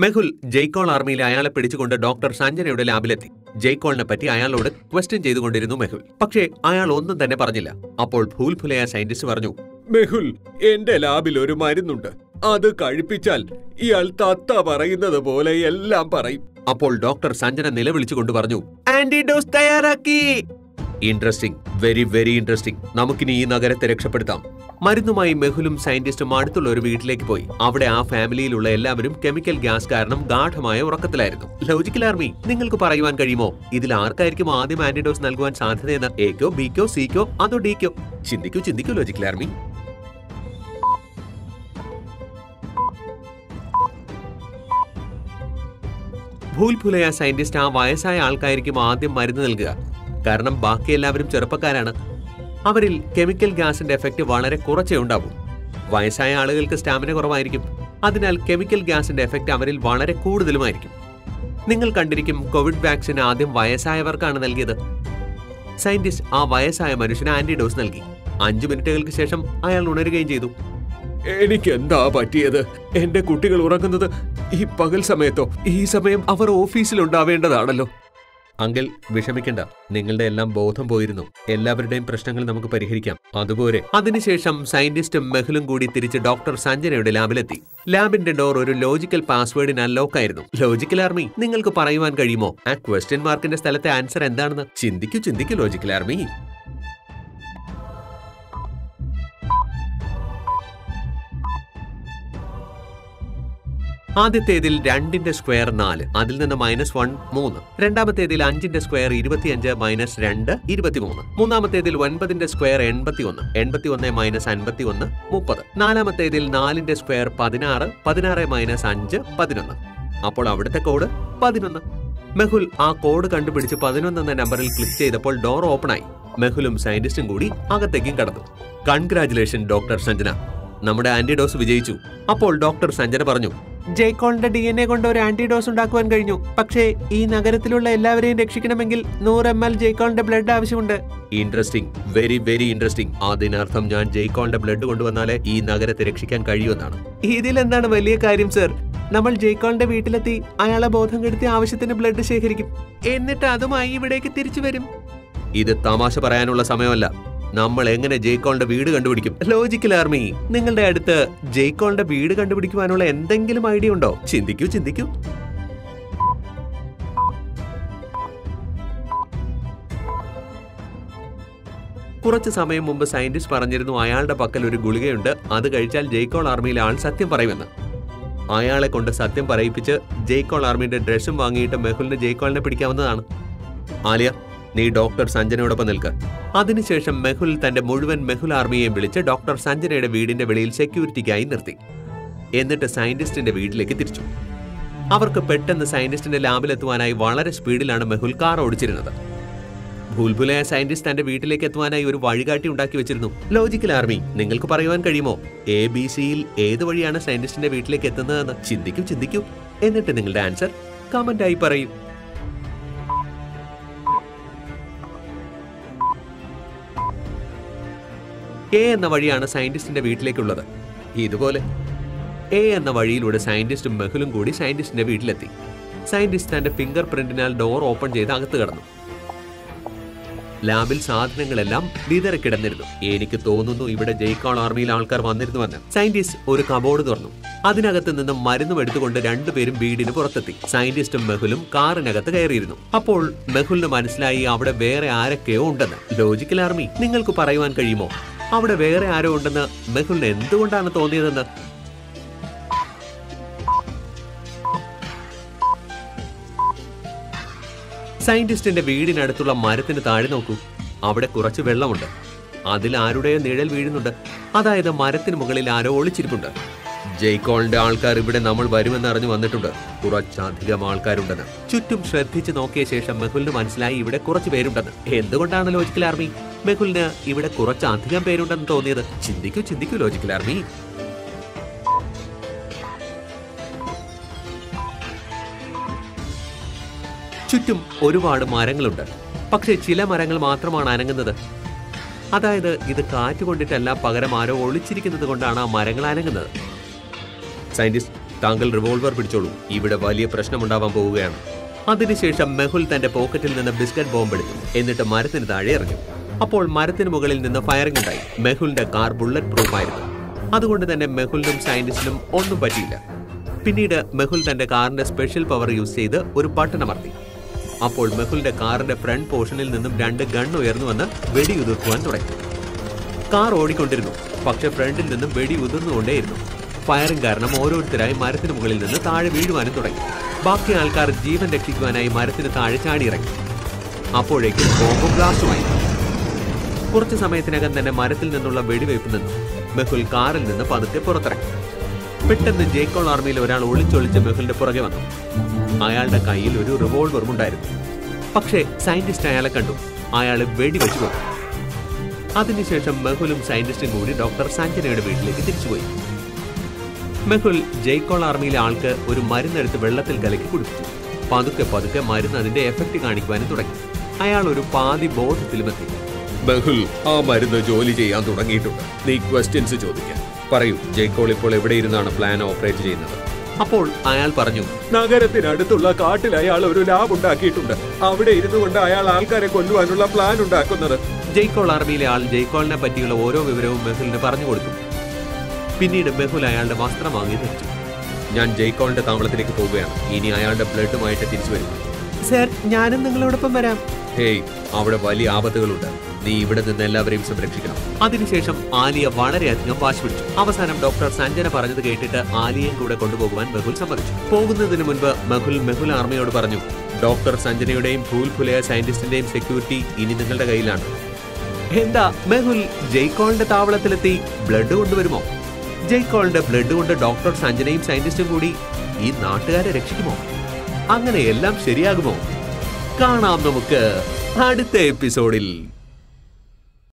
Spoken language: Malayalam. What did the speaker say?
മെഹുൽ ജയ്ക്കോൾ ആർമിയിലെ അയാളെ പിടിച്ചുകൊണ്ട് ഡോക്ടർ സഞ്ജനയുടെ ലാബിലെത്തി. ജയ്ക്കോളിനെ പറ്റി അയാളോട് ക്വസ്റ്റ്യൻ ചെയ്തുകൊണ്ടിരുന്നു മെഹുൽ. പക്ഷേ അയാൾ ഒന്നും തന്നെ പറഞ്ഞില്ല. അപ്പോൾ ഭൂൽഫുലയ സയന്റിസ്റ്റ് പറഞ്ഞു മെഹുൽ എന്റെ ലാബിൽ ഒരു മരുന്നുണ്ട്. അത് കഴിപ്പിച്ചാൽ ഇയാൾ തത്ത പറയുന്നത് പോലെ എല്ലാം പറയും. അപ്പോൾ ഡോക്ടർ സഞ്ജന നിലവിളിച്ചുകൊണ്ട് പറഞ്ഞു ആന്റിഡോസ് തയ്യാറാക്കി. ഇൻട്രസ്റ്റിംഗ് വെരി വെരി ഇൻട്രസ്റ്റിംഗ് നമുക്കിനി ഈ നഗരത്തെ രക്ഷപ്പെടുത്താം. മരുന്നുമായി മെഹുലും സയന്റിസ്റ്റും അടുത്തുള്ള ഒരു വീട്ടിലേക്ക് പോയി. അവിടെ ആ ഫാമിലിയിലുള്ള എല്ലാവരും കെമിക്കൽ ഗ്യാസ് കാരണം ഗാഠമായ ഉറക്കത്തിലായിരുന്നു. ലോജിക്കൽ ആർമി നിങ്ങൾക്ക് പറയുവാൻ കഴിയുമോ? ഇതിൽ ആർക്കായിരിക്കും ആദ്യം ആന്റിഡോസ് നൽകുവാൻ സാധ്യതയെന്ന് എക്കോ ബിക്കോ സിക്കോ അതോ ഡിക്കോ ചിന്തിക്കൂ ചിന്തിക്കൂ ലോജിക്കൽ ആർമി. ഭൂൽഭുലയ സയന്റിസ്റ്റ് ആ വയസ്സായ ആൾക്കായിരിക്കും ആദ്യം മരുന്ന് നൽകുക. കാരണം ബാക്കി എല്ലാവരും ചെറുപ്പക്കാരാണ്. അവരിൽ കെമിക്കൽ ഗ്യാസിന്റെ എഫക്റ്റ് വളരെ കുറച്ചേ ഉണ്ടാവൂ. വയസ്സായ ആളുകൾക്ക് സ്റ്റാമിന കുറവായിരിക്കും. അതിനാൽ കെമിക്കൽ ഗ്യാസിന്റെ എഫക്റ്റ് അവരിൽ വളരെ കൂടുതലുമായിരിക്കും. നിങ്ങൾ കണ്ടിരിക്കും കോവിഡ് വാക്സിൻ ആദ്യം വയസ്സായവർക്കാണ് നൽകിയത്. സയന്റിസ്റ്റ് ആ വയസ്സായ മനുഷ്യന് ആന്റിഡോസ് നൽകി. അഞ്ചു മിനിറ്റുകൾക്ക് ശേഷം അയാൾ ഉണരുകയും ചെയ്തു. എനിക്ക് എന്താ പറ്റിയത്? എന്റെ കുട്ടികൾ ഉറങ്ങുന്നത് ഈ പകൽ സമയത്തോ? ഈ സമയം അവർ ഓഫീസിലുണ്ടാവേണ്ടതാണല്ലോ. അങ്കിൾ വിഷമിക്കണ്ട. നിങ്ങളുടെ എല്ലാം ബോധം പോയിരുന്നു. എല്ലാവരുടെയും പ്രശ്നങ്ങൾ നമുക്ക് പരിഹരിക്കാം. അതുപോലെ അതിനുശേഷം സയന്റിസ്റ്റും മെഹുലും കൂടി തിരിച്ച് ഡോക്ടർ സഞ്ജനയുടെ ലാബിലെത്തി. ലാബിന്റെ ഡോർ ഒരു ലോജിക്കൽ പാസ്വേഡിന് അൺലോക്ക് ആയിരുന്നു ലോജിക്കൽ ആർമി നിങ്ങൾക്ക് പറയുവാൻ കഴിയുമോ? ആ ക്വസ്റ്റ്യൻ മാർക്കിന്റെ സ്ഥലത്തെ ആൻസർ എന്താണെന്ന്? ചിന്തിക്കൂ ചിന്തിക്കൂ ലോജിക്കൽ ആർമി. ആദ്യത്തേതിൽ രണ്ടിന്റെ സ്ക്വയർ നാല് അതിൽ നിന്ന് മൈനസ് വൺ മൂന്ന്. രണ്ടാമത്തേതിൽ അഞ്ചിന്റെ സ്ക്വയർ ഇരുപത്തിയഞ്ച് മൈനസ് രണ്ട് ഇരുപത്തിമൂന്ന്. മൂന്നാമത്തേതിൽ ഒൻപതിന്റെ സ്ക്വയർ എൺപത്തി ഒന്ന് എൺപത്തി ഒന്ന് മൈനസ് അൻപത്തി ഒന്ന് മുപ്പത്. നാലാമത്തേതിൽ നാലിന്റെ സ്ക്വയർ പതിനാറ് പതിനാറ് മൈനസ് അഞ്ച് പതിനൊന്ന്. അപ്പോൾ അവിടുത്തെ കോഡ് പതിനൊന്ന്. മെഹുൽ ആ കോഡ് കണ്ടുപിടിച്ച് പതിനൊന്ന് എന്ന നമ്പറിൽ ക്ലിക്ക് ചെയ്തപ്പോൾ ഡോർ ഓപ്പൺ ആയി മെഹുലും സയന്റിസ്റ്റും കൂടി അകത്തേക്കും കടന്നു. Congratulation doctor Sanjana. നമ്മുടെ ആന്റിഡോസ് വിജയിച്ചു. അപ്പോൾ ഡോക്ടർ സഞ്ജന പറഞ്ഞു ജയ്ക്കോളിന്റെ ഡി എൻ എ കൊണ്ട് ഒരു ആന്റിഡോസ് ഉണ്ടാക്കുവാൻ കഴിഞ്ഞു. പക്ഷേ ഈ നഗരത്തിലുള്ള എല്ലാവരെയും രക്ഷിക്കണമെങ്കിൽ നൂറ് എം എൽ ജയ്ക്കോളിന്റെ ബ്ലഡ് ആവശ്യമുണ്ട്. ഇൻട്രസ്റ്റിംഗ് വെരി വെരി ഇൻട്രസ്റ്റിംഗ് അതിനർത്ഥം ഞാൻ ജയ്ക്കോളിന്റെ ബ്ലഡ് കൊണ്ടുവന്നാലേ ഈ നഗരത്തെ രക്ഷിക്കാൻ കഴിയുമെന്നാണ് ഇതിലെന്താണ് വലിയ കാര്യം സർ നമ്മൾ ജയ്ക്കോളിന്റെ വീട്ടിലെത്തി അയാളെ ബോധം കെടുത്തി ആവശ്യത്തിന് ബ്ലഡ് ശേഖരിക്കും. എന്നിട്ട് അതുമായി ഇവിടേക്ക് തിരിച്ചു വരും. ഇത് തമാശ പറയാനുള്ള സമയമല്ല. നമ്മൾ എങ്ങനെ ജയ്ക്കോളിന്റെ വീട് കണ്ടുപിടിക്കും? Logical army. നിങ്ങളുടെ അടുത്ത് ജയ്ക്കോളിന്റെ വീട് കണ്ടുപിടിക്കുവാനുള്ള എന്തെങ്കിലും ഐഡിയ ഉണ്ടോ? ചിന്തിക്കൂ ചിന്തിക്കൂ. കുറച്ച് സമയം മുമ്പ് സയന്റിസ്റ്റ് പറഞ്ഞിരുന്നു അയാളുടെ പക്കൽ ഒരു ഗുളികയുണ്ട്. അത് കഴിച്ചാൽ ജയ്ക്കോൾ ആർമിയിൽ ആൾ സത്യം പറയുമെന്ന്. അയാളെ കൊണ്ട് സത്യം പറയിപ്പിച്ച് ജയ്ക്കോൾ ആർമിയുടെ ഡ്രസ്സും വാങ്ങിയിട്ട് മെഹുലിന് ജയ്ക്കോളിനെ പിടിക്കാവുന്നതാണ്. ആലിയ നീ ഡോക്ടർ സഞ്ജനയോടൊപ്പം നിൽക്ക്. അതിനുശേഷം മെഹുൽ തന്റെ മുഴുവൻ മെഹുൽ ആർമിയെയും വിളിച്ച് ഡോക്ടർ സഞ്ജനയുടെ വീടിന്റെ വെളിയിൽ സെക്യൂരിറ്റിക്കായി നിർത്തി. എന്നിട്ട് സയന്റിസ്റ്റിന്റെ വീട്ടിലേക്ക് തിരിച്ചു. അവർക്ക് പെട്ടെന്ന് സയന്റിസ്റ്റിന്റെ ലാബിലെത്തുവാനായി വളരെ സ്പീഡിലാണ് മെഹുൽ കാർ ഓടിച്ചിരുന്നത്. ഭൂൽഭുലയ സയന്റിസ്റ്റ് തന്റെ വീട്ടിലേക്ക് എത്തുവാനായി ഒരു വഴികാട്ടി ഉണ്ടാക്കി വെച്ചിരുന്നു. ലോജിക്കൽ ആർമി നിങ്ങൾക്ക് പറയുവാൻ കഴിയുമോ? എ ബി സിയിൽ ഏത് വഴിയാണ് സയന്റിസ്റ്റിന്റെ വീട്ടിലേക്ക് എത്തുന്നതെന്ന്? ചിന്തിക്കും ചിന്തിക്കൂ. എന്നിട്ട് നിങ്ങളുടെ ആൻസർ കമന്റായി പറയൂ. എ എന്ന വഴിയാണ് സയന്റിസ്റ്റിന്റെ വീട്ടിലേക്കുള്ളത്. ഇതുപോലെ എ എന്ന വഴിയിലൂടെ സയന്റിസ്റ്റും മെഹുലും കൂടി സയന്റിസ്റ്റിന്റെ വീട്ടിലെത്തി. സയന്റിസ്റ്റ് തന്റെ ഫിംഗർ പ്രിന്റിനാൽ ഡോർ ഓപ്പൺ ചെയ്ത് അകത്ത് കടന്നു. ലാബിൽ സാധനങ്ങളെല്ലാം വിതറക്കിടന്നിരുന്നു എനിക്ക് തോന്നുന്നു ഇവിടെ ജയ്ക്കോൾ ആർമിയിൽ ആൾക്കാർ വന്നിരുന്നുവെന്ന്. സയന്റിസ്റ്റ് ഒരു കബോർഡ് തുറന്നു. അതിനകത്ത് നിന്നും മരുന്നും എടുത്തുകൊണ്ട് രണ്ടുപേരും വീടിന് പുറത്തെത്തി. സയന്റിസ്റ്റും മെഹുലും കാറിനകത്ത് കയറിയിരുന്നു. അപ്പോൾ മെഹുലിന് മനസ്സിലായി അവിടെ വേറെ ആരൊക്കെയോ ഉണ്ടെന്ന്. ലോജിക്കൽ ആർമി നിങ്ങൾക്ക് പറയുവാൻ കഴിയുമോ? അവിടെ വേറെ ആരോ ഉണ്ടെന്ന് മെഹുലിന് എന്തുകൊണ്ടാണ് തോന്നിയതെന്ന്? സയന്റിസ്റ്റിന്റെ വീടിനടുത്തുള്ള മരത്തിന് താഴെ നോക്കൂ. അവിടെ കുറച്ച് വെള്ളമുണ്ട്. അതിൽ ആരുടെയോ നിഴൽ വീഴുന്നുണ്ട്. അതായത് മരത്തിന് മുകളിൽ ആരോ ഒളിച്ചിരിപ്പുണ്ട്. ജയ്ക്കോളിന്റെ ആൾക്കാർ ഇവിടെ നമ്മൾ വരുമെന്ന് അറിഞ്ഞു വന്നിട്ടുണ്ട്. കുറച്ചധികം ആൾക്കാരുണ്ടെന്ന്. ചുറ്റും ശ്രദ്ധിച്ചു നോക്കിയ ശേഷം മെഹുലിന് മനസ്സിലായി ഇവിടെ കുറച്ച് പേരുണ്ടെന്ന്. എന്തുകൊണ്ടാണ് ലോജിക്കൽ ആർമി മെഹുലിന് ഇവിടെ കുറച്ചധികം പേരുണ്ടെന്ന് തോന്നിയത്. ചിന്തിക്കൂ ചിന്തിക്കൂ ലോജിക്കൽ ആർമി ചുറ്റും ഒരുപാട് മരങ്ങളുണ്ട്. പക്ഷേ ചില മരങ്ങൾ മാത്രമാണ് അനങ്ങുന്നത്. അതായത് ഇത് കാറ്റ് കൊണ്ടിട്ടല്ല പകരം ആരോ ഒളിച്ചിരിക്കുന്നത് കൊണ്ടാണ് ആ മരങ്ങൾ അനങ്ങുന്നത്. സയന്റിസ്റ്റ് താങ്കൾ റിവോൾവർ പിടിച്ചോളൂ. ഇവിടെ വലിയ പ്രശ്നമുണ്ടാവാൻ പോവുകയാണ്. അതിനുശേഷം മെഹുൽ തന്റെ പോക്കറ്റിൽ നിന്ന് ബിസ്ക്കറ്റ് ബോംബ് എടുത്തു എന്നിട്ട് മരത്തിന് താഴെ ഇറങ്ങി. അപ്പോൾ മരത്തിന് മുകളിൽ നിന്ന് ഫയറിംഗ് ഉണ്ടായി. മെഹുലിന്റെ കാർ ബുള്ളറ്റ് പ്രൂഫ് ആയിരുന്നു. അതുകൊണ്ട് തന്നെ മെഹുലിനും സയന്റിസ്റ്റിനും ഒന്നും പറ്റിയില്ല. പിന്നീട് മെഹുൽ തന്റെ കാറിന്റെ സ്പെഷ്യൽ പവർ യൂസ് ചെയ്ത് ഒരു ബട്ടൺ അമർത്തി. അപ്പോൾ മെഹുലിന്റെ കാറിന്റെ ഫ്രണ്ട് പോർഷനിൽ നിന്നും രണ്ട് ഗൺ ഉയർന്നു വന്ന് വെടിയുതിർക്കുവാൻ തുടങ്ങി. കാർ ഓടിക്കൊണ്ടിരുന്നു. പക്ഷെ ഫ്രണ്ടിൽ നിന്നും വെടി ഉതിർന്നുകൊണ്ടേയിരുന്നു ഫയറിംഗ് കാരണം ഓരോരുത്തരായി മരത്തിന് മുകളിൽ നിന്ന് താഴെ വീഴുവാനും തുടങ്ങി. ബാക്കി ആൾക്കാർ ജീവൻ രക്ഷിക്കുവാനായി മരത്തിന് താഴെ ചാടിയിറങ്ങി. അപ്പോഴേക്കും ബോംബ് ബ്ലാസ്റ്റുമായി. കുറച്ചു സമയത്തിനകം തന്നെ മരത്തിൽ നിന്നുള്ള വെടിവയ്പ് നിന്നു. മെഹുൽ കാറിൽ നിന്ന് പതുക്കെ പുറത്തിറങ്ങി. പെട്ടെന്ന് ജേക്കോൾ ആർമിയിൽ ഒരാൾ ഒളിച്ചൊളിച്ച് മെഹുലിന്റെ പുറകെ വന്നു. അയാളുടെ കയ്യിൽ ഒരു റിവോൾവറും ഉണ്ടായിരുന്നു. പക്ഷേ സയന്റിസ്റ്റ് അയാളെ കണ്ടു. അയാൾ വെടിവെച്ചു കൊടുത്തു അതിനുശേഷം മെഹുലും സയന്റിസ്റ്റും കൂടി ഡോക്ടർ സഞ്ജനയുടെ വീട്ടിലേക്ക് തിരിച്ചുപോയി. മെഹുൽ ജയ്ക്കോൾ ആർമിയിലെ ആൾക്ക് ഒരു മരുന്നെടുത്ത് വെള്ളത്തിൽ കലക്കി കുടിപ്പിച്ചു. പതുക്കെ പതുക്കെ മരുന്ന് അതിന്റെ എഫക്റ്റ് കാണിക്കുവാനും തുടങ്ങി. അയാൾ ഒരു പാതി ബോധത്തിലുമെത്തി മെഹുൽ ആ മരുന്ന് ജോലി ചെയ്യാൻ തുടങ്ങിയിട്ടുണ്ട്. നീ ക്വസ്റ്റ്യൻസ് ചോദിക്കാൻ പറയൂ ജയ്ക്കോൾ ഇപ്പോൾ എവിടെ ഇരുന്നാണ് പ്ലാൻ ഓപ്പറേറ്റ് ചെയ്യുന്നത്? അപ്പോൾ അയാൾ പറഞ്ഞു നഗരത്തിനടുത്തുള്ള കാട്ടിൽ അയാൾ ഒരു ലാബ് ഉണ്ടാക്കിയിട്ടുണ്ട്. അവിടെ ഇരുന്നു കൊണ്ട് അയാൾ ആൾക്കാരെ കൊല്ലുവാനുള്ള പ്ലാൻ ഉണ്ടാക്കുന്നത്. ജയ്ക്കോൾ ആർമിയിലെ ആൾ ജയ്ക്കോളിനെ പറ്റിയുള്ള ഓരോ വിവരവും മെഹുലിന് പറഞ്ഞു കൊടുത്തു. പിന്നീട് മെഹുൽ അയാളുടെ വസ്ത്രം വാങ്ങി ധരിച്ചു. ഞാൻ ജയ്ക്കോളിന്റെ താവളത്തിലേക്ക് പോവുകയാണ്. ഇനി അയാളുടെ ബ്ലഡുമായിട്ട് തിരിച്ചു വരും. സർ ഞാനും നിങ്ങളോടൊപ്പം വരാം. ഹേയ് അവിടെ വലിയ ആപത്തുകളുണ്ട്. നീ ഇവിടെ നിന്ന് എല്ലാവരെയും സംരക്ഷിക്കണം. അതിനുശേഷം ആലിയ വളരെയധികം വാശി പിടിച്ചു. അവസാനം ഡോക്ടർ സഞ്ജന പറഞ്ഞത് കേട്ടിട്ട് ആലിയയും കൂടെ കൊണ്ടുപോകുവാൻ മെഹുൽ സമ്മതിച്ചു. പോകുന്നതിന് മുൻപ് മെഹുൽ മെഹുൽ ആർമിയോട് പറഞ്ഞു ഡോക്ടർ സഞ്ജനയുടെയും ഭൂൽ ഫുലയ സയന്റിസ്റ്റിന്റെയും സെക്യൂരിറ്റി ഇനി നിങ്ങളുടെ കയ്യിലാണ്. എന്താ മെഹുൽ ജയ്ക്കോളിന്റെ താവളത്തിലെത്തി ബ്ലഡ് കൊണ്ടുവരുമോ? ജയ്ക്കോളിന്റെ ബ്ലഡ് കൊണ്ട് ഡോക്ടർ സഞ്ജനയും സയന്റിസ്റ്റും കൂടി ഈ നാട്ടുകാരെ രക്ഷിക്കുമോ? അങ്ങനെ എല്ലാം ശരിയാകുമോ? കാണാം നമുക്ക് അടുത്ത എപ്പിസോഡിൽ